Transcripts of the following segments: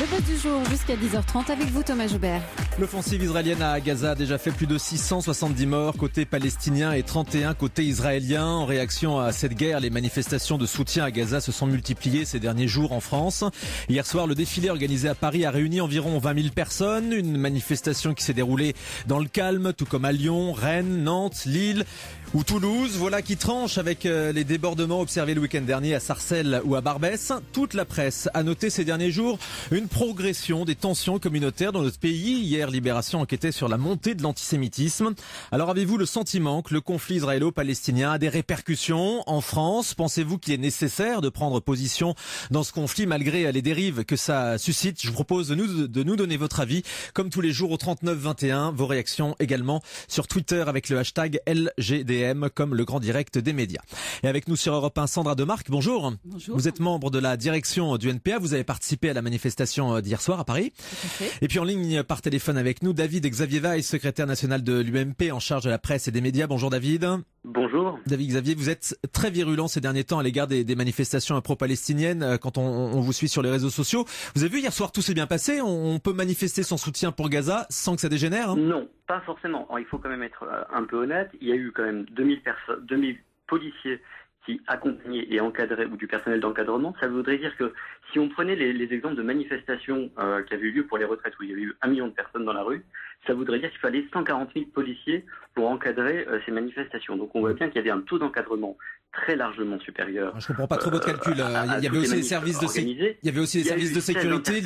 Le buzz du jour jusqu'à 10h30 avec vous Thomas Joubert. L'offensive israélienne à Gaza a déjà fait plus de 670 morts côté palestinien et 31 côté israélien. En réaction à cette guerre, les manifestations de soutien à Gaza se sont multipliées ces derniers jours en France. Hier soir, le défilé organisé à Paris a réuni environ 20 000 personnes. Une manifestation qui s'est déroulée dans le calme, tout comme à Lyon, Rennes, Nantes, Lille ou Toulouse. Voilà qui tranche avec euh, les débordements observés le week-end dernier à Sarcelles ou à Barbès. Toute la presse a noté ces derniers jours une progression des tensions communautaires dans notre pays. Hier, Libération enquêtait sur la montée de l'antisémitisme. Alors avez-vous le sentiment que le conflit israélo-palestinien a des répercussions en France? Pensez-vous qu'il est nécessaire de prendre position dans ce conflit malgré les dérives que ça suscite? Je vous propose de nous, de nous donner votre avis, comme tous les jours au 3921. Vos réactions également sur Twitter avec le hashtag LGD comme le grand direct des médias. Et avec nous sur Europe 1, Sandra Demarque, bonjour. Bonjour. Vous êtes membre de la direction du NPA, vous avez participé à la manifestation euh, d'hier soir à Paris. Et puis en ligne par téléphone avec nous, David Xavier Weiss, secrétaire national de l'UMP en charge de la presse et des médias. Bonjour David. Bonjour. David Xavier, vous êtes très virulent ces derniers temps à l'égard des, des, manifestations pro-palestiniennes euh, quand on, on, vous suit sur les réseaux sociaux. Vous avez vu hier soir tout s'est bien passé, on, on, peut manifester son soutien pour Gaza sans que ça dégénère hein? Non, pas forcément. Alors, il faut quand même être euh, un peu honnête. Il y a eu quand même 2000 personnes, 2000 policiers qui accompagnaient et encadraient, ou du personnel d'encadrement, ça voudrait dire que si on prenait les, les exemples de manifestations euh, qui avaient eu lieu pour les retraites, où il y avait eu un million de personnes dans la rue, ça voudrait dire qu'il fallait 140 000 policiers pour encadrer euh, ces manifestations. Donc on voit bien qu'il y avait un taux d'encadrement très largement supérieur. Je comprends pas trop votre calcul. Euh, à, à il y avait aussi les services de organisés. il y avait aussi les services de sécurité.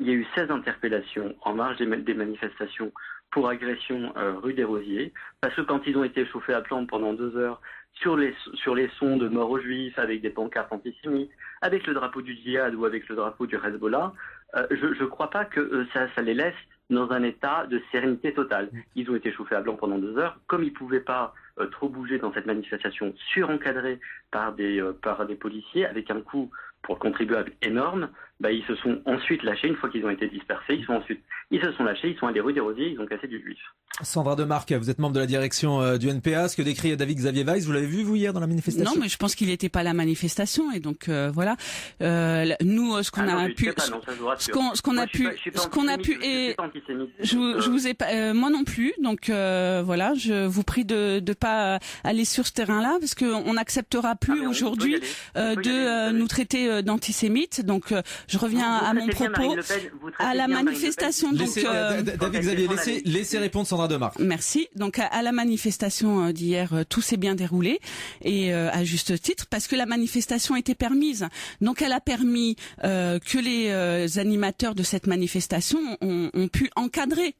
Il y a eu 16 interpellations en marge des, des manifestations pour agression euh, rue des Rosiers, parce que quand ils ont été chauffés à plomb pendant deux heures sur les, sur les sons de mort aux juifs, avec des pancartes antisémites, avec le drapeau du djihad ou avec le drapeau du Hezbollah, euh, je ne crois pas que euh, ça, ça les laisse dans un état de sérénité totale. Ils ont été chauffés à blanc pendant deux heures. Comme ils ne pouvaient pas euh, trop bouger dans cette manifestation surencadrée par des, par des policiers, avec un coût pour le contribuable énorme, bah, ils se sont ensuite lâchés, une fois qu'ils ont été dispersés, ils, sont ensuite, ils se sont lâchés, ils sont allés rue des Rosiers, ils ont cassé du juif. Sandra Demarque, vous êtes membre de la direction euh, du NPA, ce que décrit David Xavier Weiss, vous l'avez vu vous hier dans la manifestation? Non, mais je pense qu'il n'était pas à la manifestation et donc euh, voilà. Euh, nous, ce qu'on ah a non, pu, pas, non, ce qu'on qu'on a pu, ce qu'on a pu et je, je vous ai pas, euh, moi non plus, donc euh, voilà, je vous prie de de pas aller sur ce terrain-là parce que on n'acceptera plus ah, aujourd'hui de nous traiter d'antisémites. Donc je reviens à mon propos à la manifestation. Donc, laissez, euh, David Xavier, laissez, laissez répondre Sandra Demarque. Merci. Donc à, à la manifestation d'hier, tout s'est bien déroulé et euh, à juste titre parce que la manifestation était permise. Donc elle a permis euh, que les euh, animateurs de cette manifestation ont, ont pu encadrer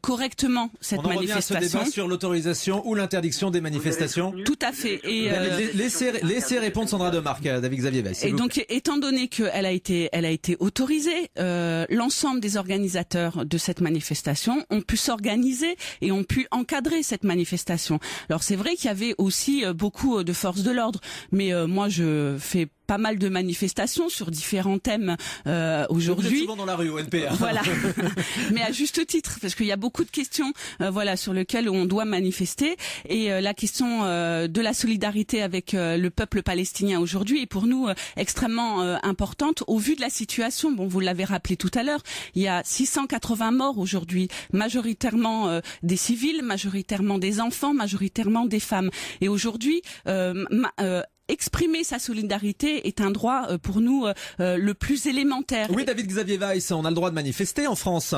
correctement cette On en manifestation. Revient à ce débat sur l'autorisation ou l'interdiction des manifestations. Tout à fait. Et laissez, laissez répondre Sandra Demarque, David Xavier. Et donc étant donné qu'elle a été, elle a été autorisée, l'ensemble des organisateurs de cette manifestation ont pu s'organiser et ont pu encadrer cette manifestation. Alors c'est vrai qu'il y avait aussi beaucoup de forces de l'ordre, mais euh, moi je fais pas mal de manifestations sur différents thèmes euh, aujourd'hui. souvent dans la rue au NPA. Voilà, mais à juste titre, parce qu'il y a beaucoup de questions, euh, voilà, sur lesquelles on doit manifester. Et euh, la question euh, de la solidarité avec euh, le peuple palestinien aujourd'hui est pour nous euh, extrêmement importante au vu de la situation. Bon, vous l'avez rappelé tout à l'heure, il y a 680 morts aujourd'hui, majoritairement des civils, majoritairement des enfants, majoritairement des femmes. Et aujourd'hui, exprimer sa solidarité est un droit pour nous euh, le plus élémentaire. Oui, David Xavier Weiss, on a le droit de manifester en France.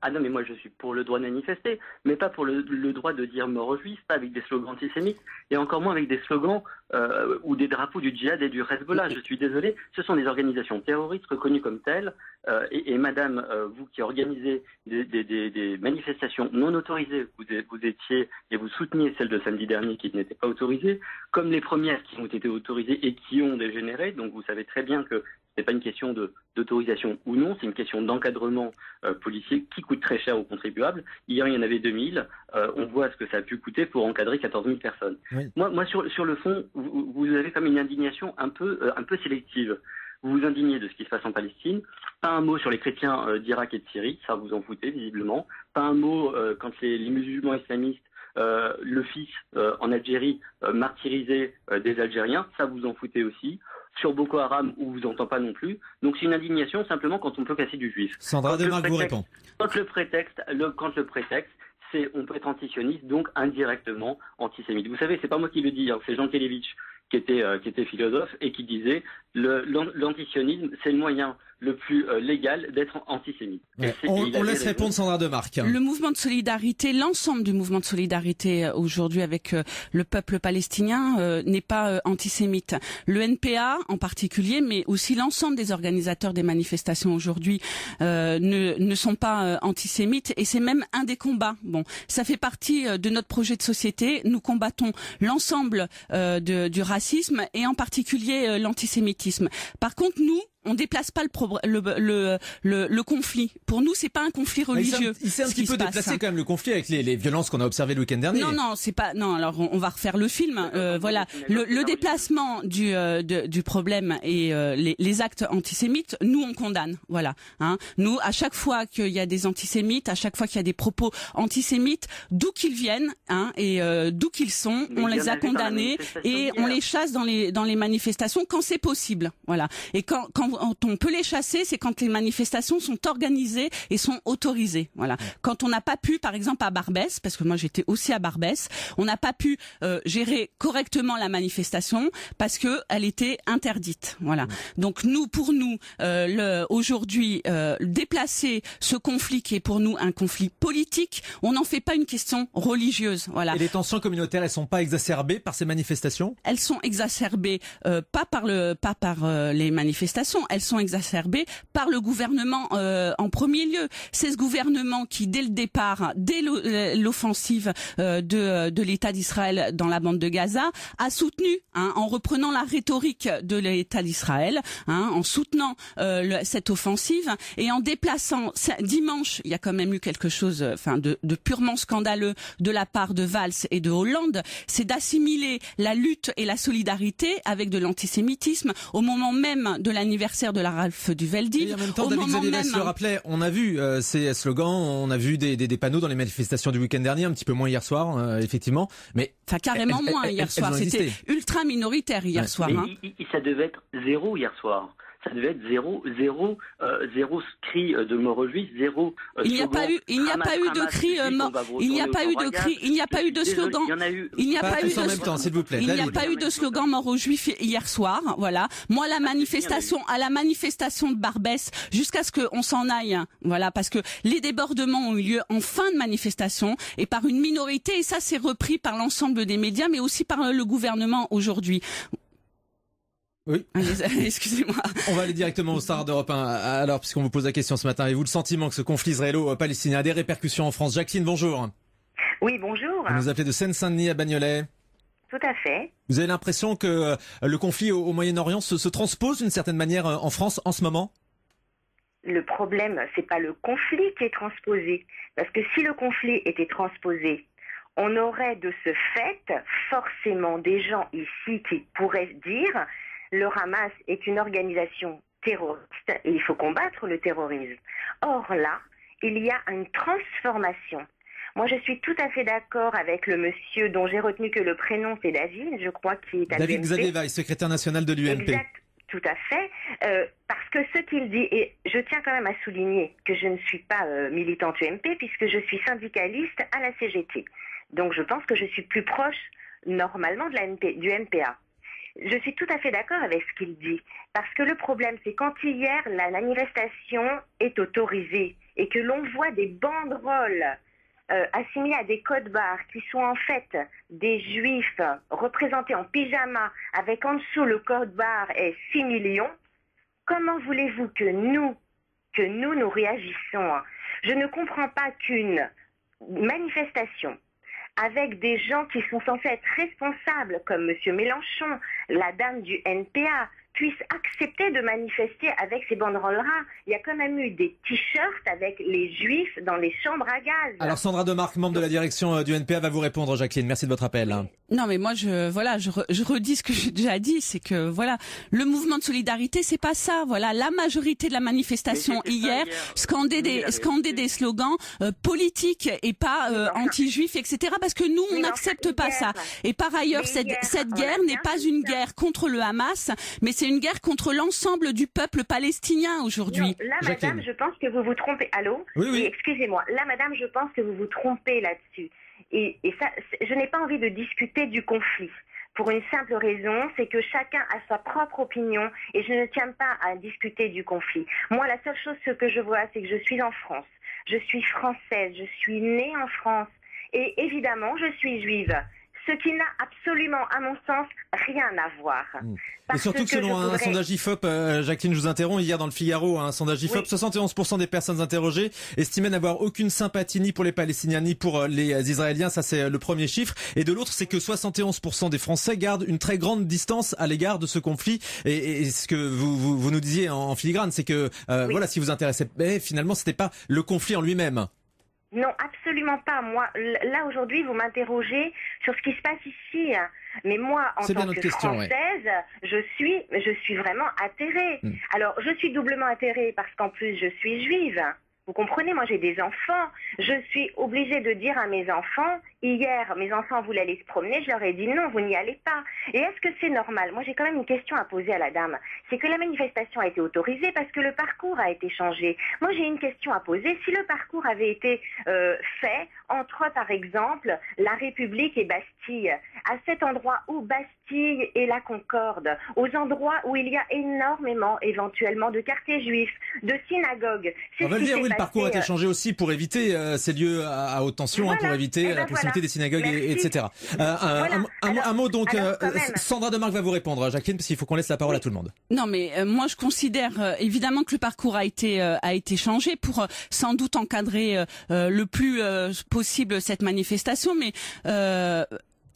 Ah non, mais moi je suis pour le droit de manifester, mais pas pour le, le droit de dire mort aux juifs, pas avec des slogans antisémites, et encore moins avec des slogans euh, ou des drapeaux du djihad et du Hezbollah. Je suis désolé, ce sont des organisations terroristes reconnues comme telles, euh, et, et, madame, euh, vous qui organisez des, des, des, des, manifestations non autorisées, vous, vous étiez et vous souteniez celle de samedi dernier qui n'était pas autorisée, comme les premières qui ont été autorisées et qui ont dégénéré, donc vous savez très bien que c'est pas une question d'autorisation ou non, c'est une question d'encadrement euh, policier qui coûte très cher aux contribuables. Hier, il y en avait 2000. Euh, on voit ce que ça a pu coûter pour encadrer 14 000 personnes. Oui. Moi, moi sur, sur le fond, vous, vous, avez comme une indignation un peu, euh, un peu sélective. Vous vous indignez de ce qui se passe en Palestine. Pas un mot sur les chrétiens euh, d'Irak et de Syrie, ça vous en foutez visiblement. Pas un mot euh, quand les, les, musulmans islamistes euh, le fils en Algérie martyrisé des Algériens, ça vous en foutez aussi sur Boko Haram où vous entend pas non plus. Donc c'est une indignation simplement quand on peut casser du juif. Sandra Demarque vous répond. Quand le prétexte, le, quand le prétexte, c'est on peut être antisioniste, donc indirectement antisémite. Vous savez, c'est pas moi qui le dis, hein, c'est Jean Kelevitch qui était, euh, qui était philosophe et qui disait l'antisionisme, c'est le moyen le plus euh, légal d'être antisémite. on, laisse répondre Sandra Demarque. Le mouvement de solidarité, l'ensemble du mouvement de solidarité euh, aujourd'hui avec euh, le peuple palestinien n'est pas antisémite. Le NPA en particulier, mais aussi l'ensemble des organisateurs des manifestations aujourd'hui ne, ne sont pas antisémites et c'est même un des combats. Bon, ça fait partie de notre projet de société. Nous combattons l'ensemble du racisme et en particulier l'antisémitisme. Par contre, nous, on déplace pas le, le, le, le, conflit. Pour nous, c'est pas un conflit religieux. Il s'est un, petit peu déplacé quand même le conflit avec les, les violences qu'on a observées le week-end dernier. Non, non, c'est pas. Non, alors on, va refaire le film. Euh, voilà, le, déplacement du euh, du problème et euh, les, les, actes antisémites, nous on condamne. Voilà. Hein. Nous, à chaque fois qu'il y a des antisémites, à chaque fois qu'il y a des propos antisémites, d'où qu'ils viennent hein, et d'où qu'ils sont, on les a condamnés et on les chasse dans les dans les manifestations quand c'est possible. Voilà. Et quand quand on peut les chasser, c'est quand les manifestations sont organisées et sont autorisées. Voilà. Quand on n'a pas pu, par exemple à Barbès, parce que moi j'étais aussi à Barbès, on n'a pas pu euh, gérer correctement la manifestation parce que elle était interdite. Voilà. Donc nous, pour nous, euh, aujourd'hui, euh, déplacer ce conflit qui est pour nous un conflit politique, on n'en fait pas une question religieuse. Voilà. Et les tensions communautaires, elles sont pas exacerbées par ces manifestations? Elles sont exacerbées pas par le, pas par les manifestations elles sont exacerbées par le gouvernement euh, en premier lieu. C'est ce gouvernement qui, dès le départ, dès euh, l'offensive euh, de, de l'État d'Israël dans la bande de Gaza, a soutenu, hein, en reprenant la rhétorique de l'État d'Israël, hein, en soutenant cette offensive et en déplaçant dimanche, il y a quand même eu quelque chose, enfin, de, de purement scandaleux de la part de Valls et de Hollande, c'est d'assimiler la lutte et la solidarité avec de l'antisémitisme au moment même de l'anniversaire de la Ralph du Veldi. en même temps, David Xavier le rappelait, on a vu euh, ces slogans, on a vu des, des, panneaux dans les manifestations du week-end dernier, un petit peu moins hier soir, euh, effectivement. Mais enfin carrément moins hier soir. C'était ultra minoritaire hier soir. Hein. ça devait être zéro hier soir ça devait être zéro, zéro, euh, zéro cri de mort juif, zéro. Euh, il n'y a pas eu, il n'y a pas eu de cri euh, mort, il n'y a pas eu de cri, il n'y a pas eu de slogan. Il n'y a pas eu de temps, s'il vous plaît. Il n'y a pas eu de slogan mort aux juifs hier soir, voilà. Moi, la manifestation, à la manifestation de Barbès, jusqu'à ce qu'on s'en aille, voilà, parce que les débordements ont eu lieu en fin de manifestation et par une minorité, et ça c'est repris par l'ensemble des médias, mais aussi par le gouvernement aujourd'hui. Oui. Excusez-moi. On va aller directement au Star d'Europe 1. Alors, puisqu'on vous pose la question ce matin, avez-vous le sentiment que ce conflit israélo-palestinien a des répercussions en France? Jacqueline, bonjour. Oui, bonjour. Vous nous appelez de Seine-Saint-Denis à Bagnolet. Tout à fait. Vous avez l'impression que euh, le conflit au, Moyen-Orient se, se transpose d'une certaine manière euh, en France en ce moment? Le problème, c'est pas le conflit qui est transposé. Parce que si le conflit était transposé, on aurait de ce fait forcément des gens ici qui pourraient dire le Hamas est une organisation terroriste et il faut combattre le terrorisme. Or là, il y a une transformation. Moi, je suis tout à fait d'accord avec le monsieur dont j'ai retenu que le prénom c'est David, je crois, qui est à David Xavier Weiss, secrétaire national de. Exact, tout à fait. Euh, parce que ce qu'il dit, et je tiens quand même à souligner que je ne suis pas euh, militante UMP puisque je suis syndicaliste à la CGT. Donc je pense que je suis plus proche normalement de la du MPA. Je suis tout à fait d'accord avec ce qu'il dit. Parce que le problème, c'est quand hier, la manifestation est autorisée et que l'on voit des banderoles euh, assimilées à des codes barres qui sont en fait des juifs représentés en pyjama avec en dessous le code barre est 6 millions, comment voulez-vous que nous, que nous, nous réagissons Je ne comprends pas qu'une manifestation avec des gens qui sont censés être responsables, comme M. Mélenchon, la dame du NPA, puissent accepter de manifester avec ces banderoles-là. Il y a quand même eu des t-shirts avec les juifs dans les chambres à gaz. Alors Sandra Demarque, membre de la direction euh, du NPA, va vous répondre, Jacqueline. Merci de votre appel. Non, mais moi, je voilà, je, je redis ce que j'ai déjà dit, c'est que voilà, le mouvement de solidarité, c'est pas ça. Voilà, la majorité de la manifestation hier scandait des scandait des slogans euh, politiques et pas euh, anti-juifs, etc. Parce que nous, on n'accepte pas ça. Et par ailleurs, cette cette guerre n'est pas une guerre contre le Hamas, mais c'est c'est une guerre contre l'ensemble du peuple palestinien aujourd'hui. Là, Jacqueline. madame, je pense que vous vous trompez. Allô Oui, oui. Excusez-moi. Là, madame, je pense que vous vous trompez là-dessus. Et, et ça, je n'ai pas envie de discuter du conflit. Pour une simple raison, c'est que chacun a sa propre opinion et je ne tiens pas à discuter du conflit. Moi, la seule chose ce que je vois, c'est que je suis en France. Je suis française, je suis née en France. Et évidemment, je suis juive. Ce qui n'a absolument, à mon sens, rien à voir. Et Parce surtout que selon un voudrais- sondage IFOP, euh, Jacqueline, je vous interromps, hier dans le Figaro, un sondage IFOP, Oui. 71% des personnes interrogées estimaient n'avoir aucune sympathie ni pour les Palestiniens ni pour euh, les Israéliens. Ça, c'est euh, le premier chiffre. Et de l'autre, c'est que 71% des Français gardent une très grande distance à l'égard de ce conflit. Et, et- et ce que vous, vous, vous nous disiez en, filigrane, c'est que euh, Oui. voilà, si vous intéressez, mais finalement, c'était pas le conflit en lui-même. Non, absolument pas. Moi, là aujourd'hui, vous m'interrogez sur ce qui se passe ici. Mais moi, en tant que question, ouais. française, je suis, je suis vraiment atterrée. Hmm. Alors, je suis doublement atterrée parce qu'en plus, je suis juive. Vous comprenez, moi j'ai des enfants. Je suis obligée de dire à mes enfants, hier, mes enfants voulaient aller se promener, je leur ai dit non, vous n'y allez pas. Et est-ce que c'est normal? Moi j'ai quand même une question à poser à la dame. C'est que la manifestation a été autorisée parce que le parcours a été changé. Moi j'ai une question à poser. Si le parcours avait été euh, fait entre, par exemple, la République et Bastille, à cet endroit où Bastille et la Concorde, aux endroits où il y a énormément, éventuellement, de quartiers juifs, de synagogues. C'est On va le dire, oui, le parcours a été changé aussi pour éviter euh, ces lieux à, à haute tension, hein, pour éviter Eh la ben proximité des synagogues, et, etc. Euh, un, Voilà. un- un- Alors- un mot donc, alors, euh. Sandra Demarque va vous répondre, Jacqueline, parce qu'il faut qu'on laisse la parole à tout le monde. Non, mais euh, moi je considère euh, évidemment que le parcours a été euh, a été changé pour euh, sans doute encadrer le plus euh, possible cette manifestation, mais euh,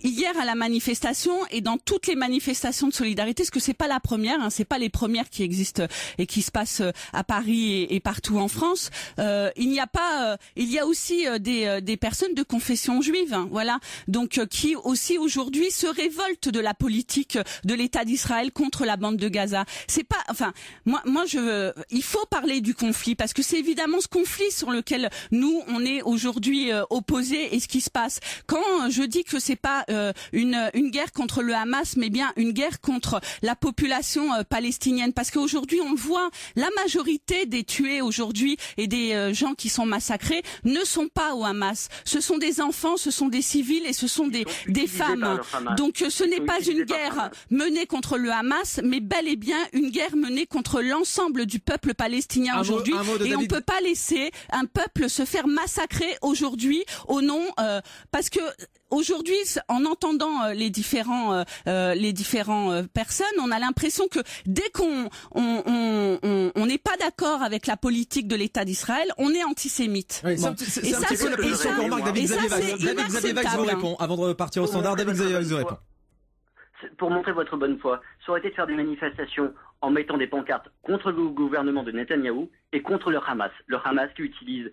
Hier à la manifestation et dans toutes les manifestations de solidarité, parce que c'est pas la première, hein, c'est pas les premières qui existent et qui se passent euh, à Paris et, partout en France. euh, il n'y a pas, euh, il y a aussi euh, des, euh, des personnes de confession juive, hein, voilà, donc euh, qui aussi aujourd'hui se révoltent de la politique de l'État d'Israël contre la bande de Gaza. C'est pas, enfin, moi, moi, je, il faut parler du conflit parce que c'est évidemment ce conflit sur lequel nous on est aujourd'hui opposés et ce qui se passe. Quand je dis que c'est pas euh, une une guerre contre le Hamas, mais bien une guerre contre la population euh, palestinienne, parce qu'aujourd'hui on voit, la majorité des tués aujourd'hui et des euh, gens qui sont massacrés ne sont pas au Hamas. Ce sont des enfants, ce sont des civils et ce sont des des femmes. Donc euh, ce n'est pas une guerre menée contre le Hamas, mais bel et bien une guerre menée contre l'ensemble du peuple palestinien aujourd'hui. Et on David. peut pas laisser un peuple se faire massacrer aujourd'hui au nom euh, parce que aujourd'hui, en entendant euh, les différents euh, euh, les différents personnes, on a l'impression que dès qu'on on on- on- on n'est pas d'accord avec la politique de l'État d'Israël, on est antisémite. Oui, Bon. un petit- c'est- Et un ça, petit peu la et qu'on ça- remarque. et David Xavier Vax. c'est David Xavier Vax vous répond avant de repartir au Pour standard. montrer David votre Xavier Vax vous bonne répond. Pour montrer votre bonne foi, ça aurait été de faire des manifestations en mettant des pancartes contre le gouvernement de Netanyahou et contre le Hamas. Le Hamas qui utilise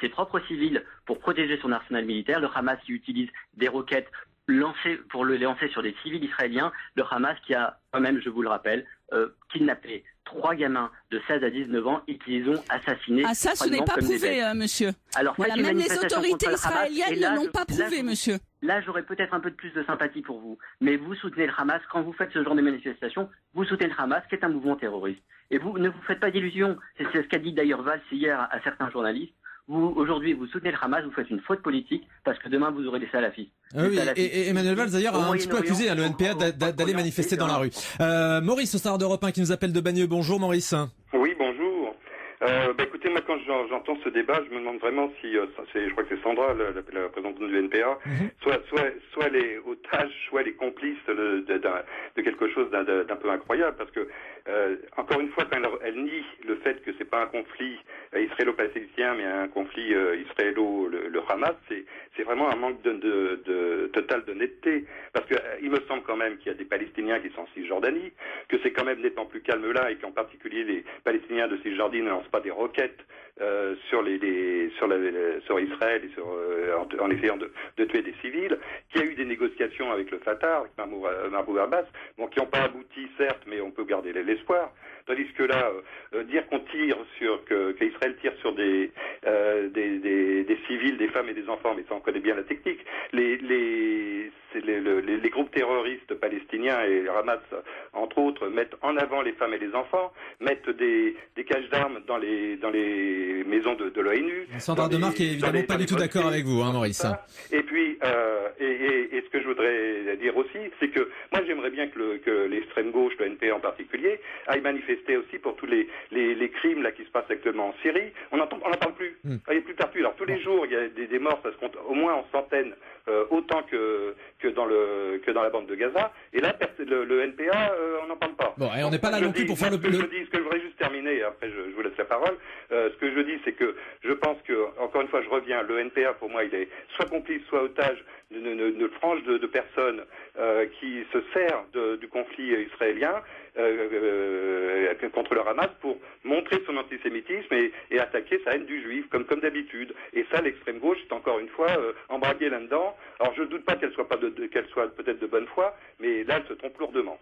ses propres civils pour protéger son arsenal militaire, le Hamas qui utilise des roquettes lancées pour le les lancer sur des civils israéliens, le Hamas qui a quand-même, je vous le rappelle, euh, kidnappé trois gamins de 16 à 19 ans et qui les ont assassinés. Ah ça, ce n'est pas prouvé, euh, monsieur. Alors, Voilà, même les autorités le israéliennes là, ne l'ont pas prouvé, monsieur. Là, j'aurais peut-être un peu de plus de sympathie pour vous. Mais vous soutenez le Hamas. Quand vous faites ce genre de manifestation, vous soutenez le Hamas, qui est un mouvement terroriste. Et vous ne vous faites pas d'illusions. C'est c'est ce qu'a dit d'ailleurs Valls hier à, à certains journalistes. Vous, aujourd'hui, vous soutenez le Hamas, vous faites une faute politique, parce que demain, vous aurez des salafistes. Ah oui, salafistes. et, et Emmanuel Valls d'ailleurs a un petit peu accusé hein, le NPA d'aller manifester dans la rue. Euh, Maurice au Star d'Europe 1 qui nous appelle de Bagneux. Bonjour Maurice. Oui, bonjour. Euh, bah, écoutez, moi quand j'en- j'entends ce débat, je me demande vraiment si, euh, je crois que c'est Sandra, la, la, la représentante du NPA, Mhm. soit, soit, soit les otages, soit les complices de, de, quelque chose d'un, d'un peu incroyable, parce que euh, encore une fois, quand elle, elle nie le fait que c'est pas un conflit israélo-palestinien, mais un conflit euh, israélo, le, le Hamas, c'est, vraiment un manque de, de, de total d'honnêteté, parce que euh, me semble quand même qu'il y a des Palestiniens qui sont en Cisjordanie, que c'est quand même nettement plus calme là, et qu'en particulier les Palestiniens de Cisjordanie ne lancent pas des roquettes euh, sur les, les- sur, sur Israël et sur, euh, en, en essayant de, de tuer des civils, qu'il y a eu des négociations avec le Fatah, avec Mahmoud, euh, Abbas, bon, qui n'ont pas abouti certes, mais on peut garder l'espoir. Tandis que là, euh, dire qu'on tire sur que qu'Israël tire sur des, des, des, des, civils, des femmes et des enfants, mais ça on connaît bien la technique. Les les, les, les, les groupes terroristes palestiniens et Hamas entre autres mettent en avant les femmes et les enfants, mettent des, des caches d'armes dans les dans les maisons de, de l'ONU. Sandra Demarque est évidemment pas du tout d'accord avec vous, hein, Maurice. Et puis euh, et, et, et, ce que je voudrais dire aussi, c'est que moi j'aimerais bien que, l'extrême gauche, le NP en particulier, aille manifester aussi pour tous les, les, les crimes là qui se passent actuellement en Syrie. On n'en parle plus. Hmm. Il n'y a plus partout. Alors tous les jours il y a des, des, morts, ça se compte au moins en centaines, euh, autant que que dans le que dans la bande de Gaza. Et là le, le NPA, euh, on n'en parle pas. Bon, et on n'est pas là non plus pour faire le. Ce que, je dis, ce que je voudrais juste terminer, après je, je vous laisse la parole. Euh, ce que je dis, c'est que je pense que, encore une fois, je reviens, le NPA, pour moi, il est soit complice, soit otage d'une frange de, personnes euh, qui se sert du conflit israélien euh, euh, contre le Hamas pour montrer son antisémitisme et, attaquer sa haine du juif, comme, d'habitude. Et ça, l'extrême gauche est encore une fois embraguée là-dedans. Alors je ne doute pas qu'elle soit, qu'elle soit peut-être de bonne foi, mais là, elle se trompe lourdement.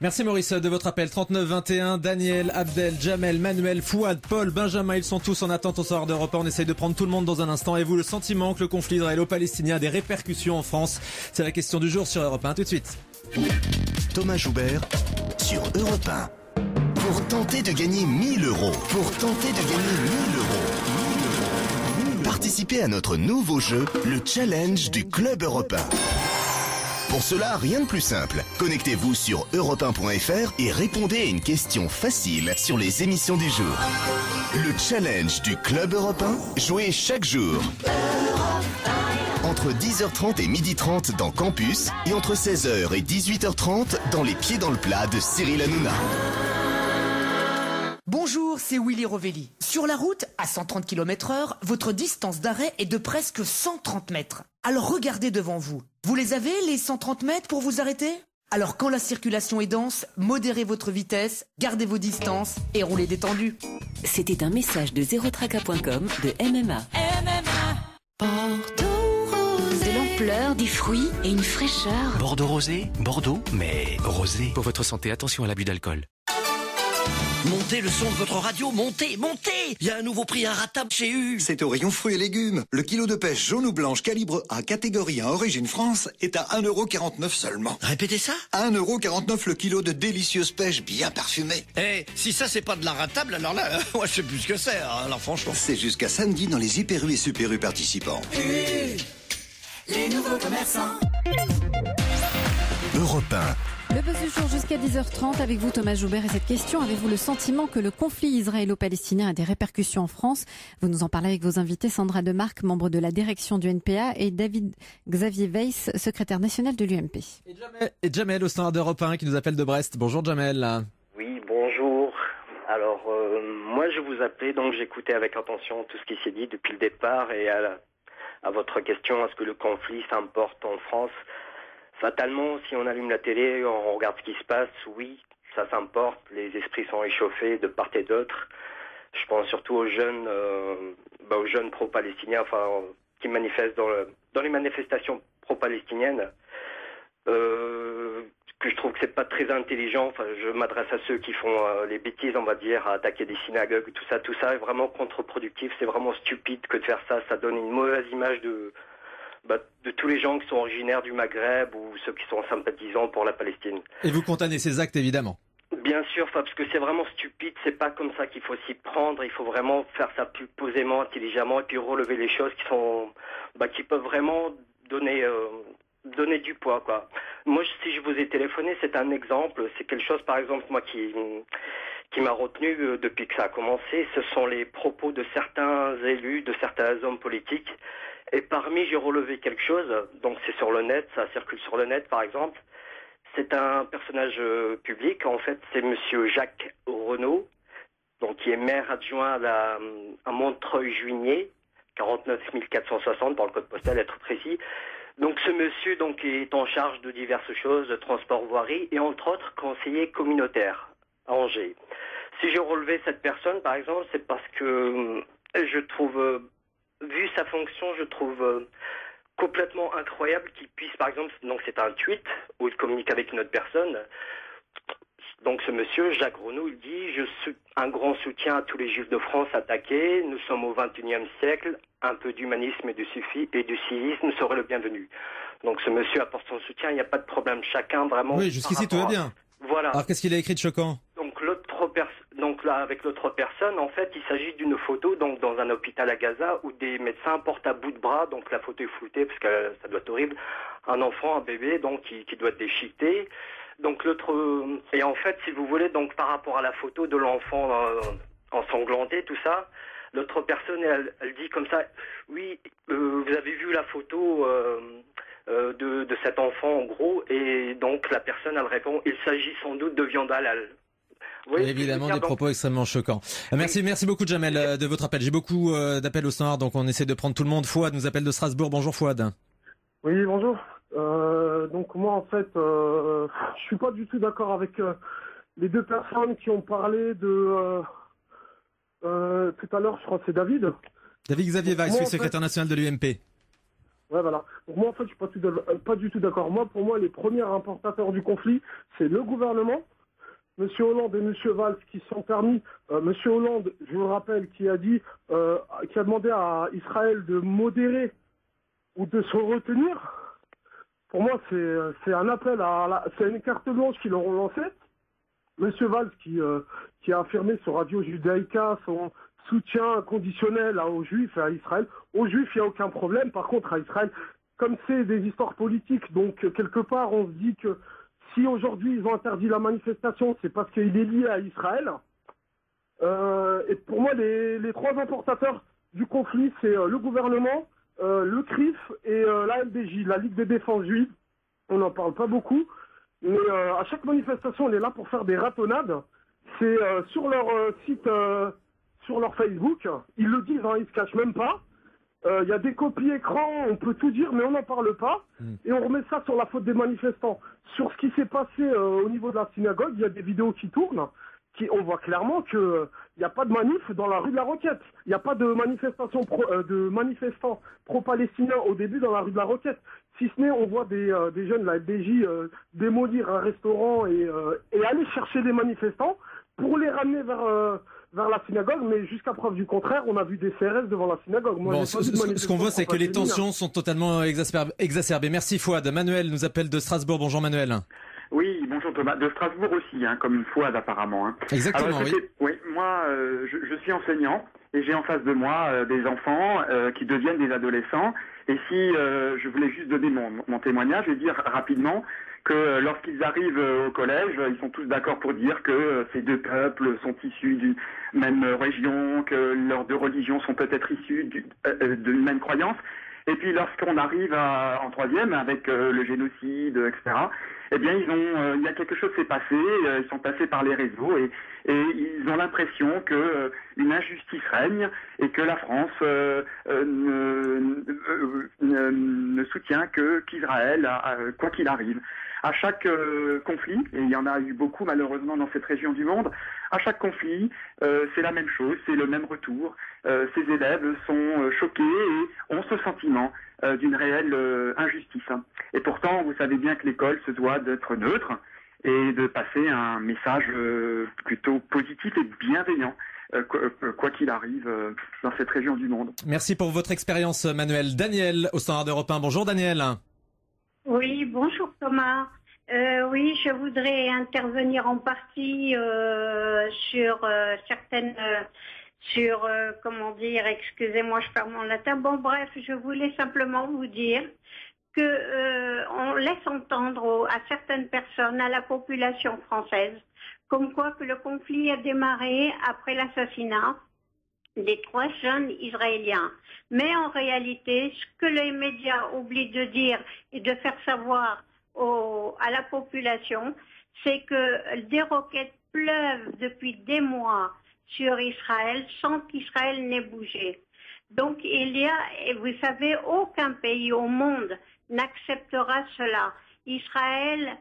Merci Maurice de votre appel 39 21 Daniel, Abdel, Jamel, Manuel, Fouad, Paul, Benjamin, ils sont tous en attente au soir d'Europe. On essaye de prendre tout le monde dans un instant. Et vous, le sentiment que le conflit israélo-palestinien a des répercussions en France C'est la question du jour sur Europe 1. Tout de suite. Thomas Joubert sur Europe 1. Pour tenter de gagner 1000 euros. Pour tenter de gagner 1000 euros. Participez à notre nouveau jeu, le challenge du Club européen. Pour cela, rien de plus simple. Connectez-vous sur europe1.fr et répondez à une question facile sur les émissions du jour. Le challenge du Club européen, joué chaque jour. Entre 10h30 et 12h30 dans Campus et entre 16h et 18h30 dans Les Pieds dans le Plat de Cyril Hanouna. Bonjour, c'est Willy Rovelli. Sur la route, à 130 km heure, votre distance d'arrêt est de presque 130 mètres. Alors regardez devant vous. Vous les avez, les 130 mètres, pour vous arrêter? Alors quand la circulation est dense, modérez votre vitesse, gardez vos distances et roulez détendu. C'était un message de zerotraca.com de MMA. MMA. Bordeaux rosé. De l'ampleur, des fruits et une fraîcheur. Bordeaux rosé, Bordeaux, mais rosé. Pour votre santé, attention à l'abus d'alcool. Montez le son de votre radio, montez, montez Il y a un nouveau prix inratable chez U C'est au rayon fruits et légumes. Le kilo de pêche jaune ou blanche calibre A catégorie 1 origine France est à 1,49€ seulement. Répétez ça 1,49€ le kilo de délicieuse pêche bien parfumée. Eh, si ça c'est pas de l'inratable, alors là, moi je sais plus ce que c'est, hein, alors franchement. C'est jusqu'à samedi dans les hyper U et super U participants. U, les nouveaux commerçants. Europe 1. Le buzz du jour jusqu'à 10h30 avec vous Thomas Joubert et cette question. Avez-vous le sentiment que le conflit israélo-palestinien a des répercussions en France? Vous nous en parlez avec vos invités Sandra Demarque, membre de la direction du NPA et David Xavier Weiss, secrétaire national de l'UMP. Et Jamel, et Jamel au standard d'Europe 1 qui nous appelle de Brest. Bonjour Jamel. Oui, bonjour. Alors euh, moi je vous appelais donc j'écoutais avec attention tout ce qui s'est dit depuis le départ et à, la, à votre question est-ce que le conflit s'importe en France? Fatalement, si on allume la télé, on regarde ce qui se passe, oui, ça s'importe, les esprits sont échauffés de part et d'autre. Je pense surtout aux jeunes, euh, bah, aux jeunes pro-palestiniens, enfin, qui manifestent dans, le, dans les manifestations pro-palestiniennes. Euh, que je trouve que c'est pas très intelligent. Enfin, je m'adresse à ceux qui font euh, les bêtises, on va dire, à attaquer des synagogues, tout ça, tout ça est vraiment contre-productif. C'est vraiment stupide que de faire ça. Ça donne une mauvaise image de bah, de tous les gens qui sont originaires du Maghreb ou ceux qui sont sympathisants pour la Palestine. Et vous condamnez ces actes évidemment Bien sûr, parce que c'est vraiment stupide, c'est pas comme ça qu'il faut s'y prendre, il faut vraiment faire ça plus posément, intelligemment, et puis relever les choses qui sont, bah, qui peuvent vraiment donner, euh, donner du poids, quoi. Moi, si je vous ai téléphoné, c'est un exemple, c'est quelque chose, par exemple, moi qui, qui m'a retenu euh, depuis que ça a commencé, ce sont les propos de certains élus, de certains hommes politiques, et parmi, j'ai relevé quelque chose, donc c'est sur le net, ça circule sur le net par exemple. C'est un personnage euh, public, en fait c'est monsieur Jacques Renault, donc qui est maire adjoint à, à Montreuil-Juigné, 49 460 dans le code postal, être précis. Donc ce monsieur donc est en charge de diverses choses, de transport voirie et entre autres conseiller communautaire à Angers. Si j'ai relevé cette personne par exemple, c'est parce que euh, je trouve euh, vu sa fonction, je trouve euh, complètement incroyable qu'il puisse, par exemple, donc c'est un tweet où il communique avec une autre personne, Donc ce monsieur, Jacques Renaud, il dit je sou- un grand soutien à tous les juifs de France attaqués. Nous sommes au XXIe siècle. Un peu d'humanisme et du suffi et du civisme serait le bienvenu. Donc ce monsieur apporte son soutien. Il n'y a pas de problème. Chacun vraiment. Oui, jusqu'ici tout va bien. Voilà. Alors qu'est-ce qu'il a écrit de choquant? Donc là avec l'autre personne, en fait, il s'agit d'une photo donc dans un hôpital à Gaza où des médecins portent à bout de bras, donc la photo est floutée parce que ça doit être horrible, un enfant, un bébé, donc qui, doit être déchiqueté. Donc l'autre euh, et en fait, si vous voulez, donc par rapport à la photo de l'enfant euh, ensanglanté, tout ça, l'autre personne elle, dit comme ça, oui, euh, vous avez vu la photo. de, de cet enfant en gros? Et donc la personne elle répond il s'agit sans doute de viande halal. Veux Évidemment, des propos extrêmement choquants. Euh, Merci, merci beaucoup, Jamel, euh, de votre appel. J'ai beaucoup euh, d'appels au standard, donc on essaie de prendre tout le monde. Fouad nous appelle de Strasbourg. Bonjour, Fouad. Oui, bonjour. Euh, donc moi, en fait, euh, je suis pas du tout d'accord avec euh, les deux personnes qui ont parlé de... euh, euh, tout à l'heure, je crois que c'est David. David Xavier Weiss, Moi, oui, fait- secrétaire national de l'UMP. Ouais, voilà. Donc moi, en fait, je suis pas, tout de- pas du tout d'accord. Moi, pour moi, les premiers importateurs du conflit, c'est le gouvernement, Monsieur Hollande et Monsieur Valls qui sont permis. Euh, Monsieur Hollande, je vous le rappelle, qui a dit, euh, qui a demandé à Israël de modérer ou de se retenir. Pour moi, c'est c'est un appel à, la- c'est une carte blanche qu'ils leur ont lancée. Monsieur Valls qui, euh, a affirmé sur Radio Judaïka son soutien conditionnel aux Juifs et à Israël. Aux Juifs, il n'y a aucun problème. Par contre, à Israël, comme c'est des histoires politiques, donc euh, quelque part, on se dit que si aujourd'hui ils ont interdit la manifestation, c'est parce qu'il est lié à Israël. Euh, et pour moi, les, trois importateurs du conflit, c'est euh, le gouvernement, euh, le CRIF et la LDJ, la Ligue des défenses juives. On n'en parle pas beaucoup. Mais à chaque manifestation, on est là pour faire des ratonnades. C'est sur leur site, sur leur Facebook. Ils le disent, hein, ils se cachent même pas. Euh, Il y a des copies écran, on peut tout dire, mais on n'en parle pas. Et on remet ça sur la faute des manifestants. Sur ce qui s'est passé euh, au niveau de la synagogue, il y a des vidéos qui tournent. Qui, on voit clairement que euh, il n'y a pas de manif dans la rue de la Roquette. Il n'y a pas de manifestation pro- euh, de manifestants pro-palestiniens au début dans la rue de la Roquette. Si ce n'est, on voit des, euh, des jeunes de la FDJ euh, démolir un restaurant et, euh, et aller chercher des manifestants pour les ramener vers, euh, vers la synagogue. Mais jusqu'à preuve du contraire, on a vu des CRS devant la synagogue. Moi, Bon, ce, qu'on voit, c'est que les tensions sont totalement exacerbées. exacerbées. Merci, Fouad. Manuel nous appelle de Strasbourg. Bonjour, Manuel. Oui, bonjour Thomas. De Strasbourg aussi, hein, comme une fois apparemment. hein. Exactement, Alors, oui. Moi, euh, je, je suis enseignant et j'ai en face de moi euh, des enfants euh, qui deviennent des adolescents. Et si euh, je voulais juste donner mon, mon témoignage, je vais dire rapidement que euh, lorsqu'ils arrivent euh, au collège, euh, ils sont tous d'accord pour dire que ces deux peuples sont issus d'une même région, que leurs deux religions sont peut-être issues du- d'une même croyance. Et puis lorsqu'on arrive en troisième avec le génocide, etc., eh bien ils ont, il y a quelque chose qui s'est passé. ils sont passés par les réseaux et, ils ont l'impression que une injustice règne et que la France ne, ne- soutient que qu'Israël, quoi qu'il arrive. À chaque euh, conflit, et il y en a eu beaucoup malheureusement dans cette région du monde, à chaque conflit, euh, c'est la même chose, c'est le même retour. Euh, ces élèves sont euh, choqués et ont ce sentiment euh, d'une réelle euh, injustice. Et pourtant, vous savez bien que l'école se doit d'être neutre et de passer un message plutôt positif et bienveillant, quoi qu'il arrive dans cette région du monde. Merci pour votre expérience, Manuel. Daniel, au standard d'Europe 1. Bonjour, Daniel. Oui, bonjour Thomas. Euh, oui, je voudrais intervenir en partie euh, sur euh, certaines, euh, sur euh, comment dire, excusez-moi, je perds mon latin. Bon, bref, je voulais simplement vous dire que euh, on laisse entendre à certaines personnes, à la population française, comme quoi que le conflit a démarré après l'assassinat des trois jeunes Israéliens. Mais en réalité, ce que les médias oublient de dire et de faire savoir à la population, c'est que des roquettes pleuvent depuis des mois sur Israël sans qu'Israël n'ait bougé. Donc il y a, vous savez, aucun pays au monde n'acceptera cela. Israël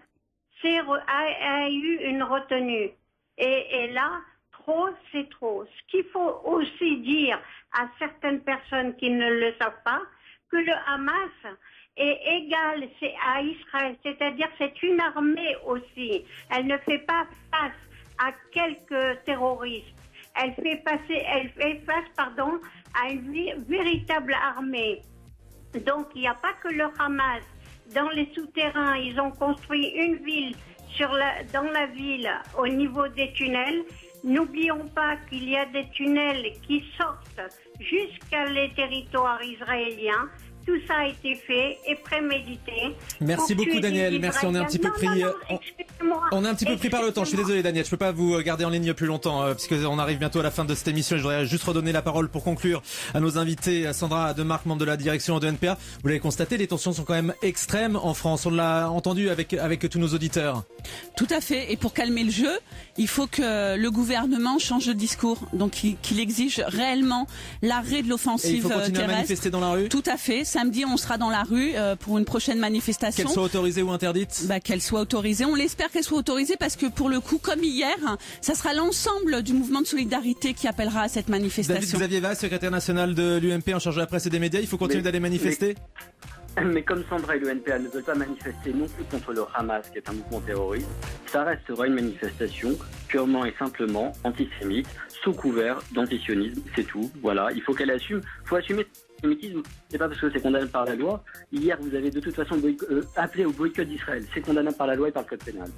a, eu une retenue. Et, et là, trop, c'est trop. Ce qu'il faut aussi dire à certaines personnes qui ne le savent pas, que le Hamas est c'est à Israël, c'est-à-dire c'est une armée aussi. Elle ne fait pas face à quelques terroristes. Elle fait passer, elle fait face, pardon, à une véritable armée. Donc il n'y a pas que le Hamas. Dans les souterrains, ils ont construit une ville dans la ville au niveau des tunnels. N'oublions pas qu'il y a des tunnels qui sortent jusqu'à les territoires israéliens. Tout ça a été fait et prémédité. Merci beaucoup Daniel, merci, on est un petit peu pris. Non, non, on- non, excusez-moi. On est un petit peu pris par le temps, je suis désolé Daniel, je peux pas vous garder en ligne plus longtemps euh, puisque on arrive bientôt à la fin de cette émission je voudrais juste redonner la parole pour conclure à nos invités, à Sandra Demarque, membre de la direction de NPA. Vous l'avez constaté, les tensions sont quand même extrêmes en France, on l'a entendu avec, avec tous nos auditeurs. Tout à fait. Et pour calmer le jeu, il faut que le gouvernement change de discours. Donc qu'il exige réellement l'arrêt de Et l'offensive il faut euh, continuer à manifester dans la rue Tout à fait. Samedi, on sera dans la rue euh, pour une prochaine manifestation. Qu'elle soit autorisée ou interdite? Bah, Qu'elle soit autorisée. On l'espère qu'elle soit autorisée parce que pour le coup, comme hier, ça sera l'ensemble du mouvement de solidarité qui appellera à cette David manifestation. Xavier Valls, secrétaire national de l'UMP en charge de la presse et des médias, il faut continuer d'aller manifester? Mais comme Sandra et le NPA ne veulent pas manifester non plus contre le Hamas, qui est un mouvement terroriste, ça restera une manifestation purement et simplement antisémite, sous couvert d'antisionisme, c'est tout. Voilà, il faut qu'elle assume. Il faut assumer l'antisémitisme, c'est pas parce que c'est condamné par la loi. Hier, vous avez de toute façon euh, appelé au boycott d'Israël. C'est condamné par la loi et par le code pénal.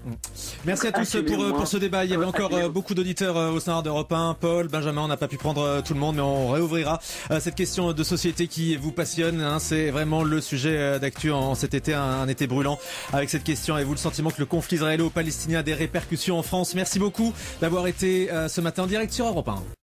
Merci à tous pour, euh, pour ce débat. Il y avait encore euh, beaucoup d'auditeurs au sein d'Europe 1. Paul, Benjamin, on n'a pas pu prendre tout le monde, mais on réouvrira cette question de société qui vous passionne. hein. C'est vraiment le sujet d'actu en cet été, un, un été brûlant avec cette question. Avez-vous le sentiment que le conflit israélo-palestinien a des répercussions en France? Merci beaucoup d'avoir été ce matin en direct sur Europe 1.